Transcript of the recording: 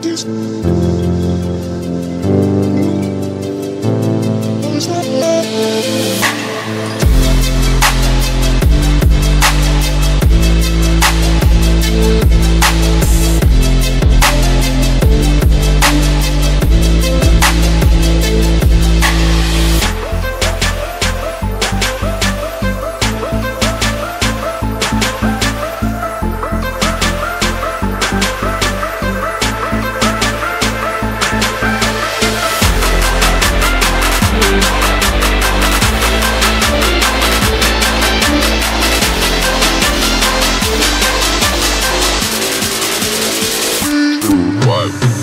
Just go.